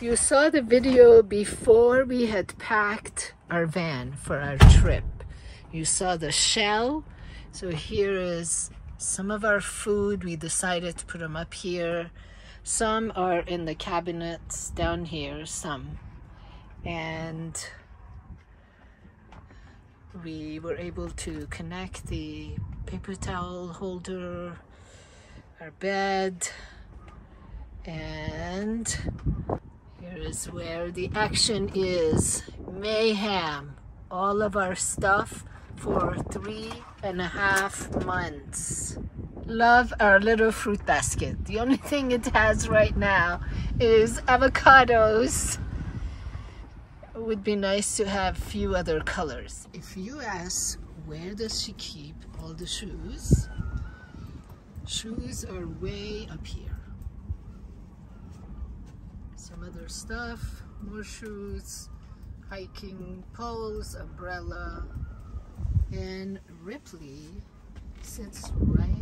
You saw the video before we had packed our van for our trip. You saw the shell. So here is some of our food. We decided to put them up here. Some are in the cabinets down here, some. And we were able to connect the paper towel holder, our bed, and here is where the action is. Mayhem. All of our stuff for three and a half months. Love our little fruit basket. The only thing it has right now is avocados. It would be nice to have few other colors. If you ask where does she keep all the shoes, shoes are way up here. Some other stuff, more shoes, hiking poles, umbrella, and Ripley sits right.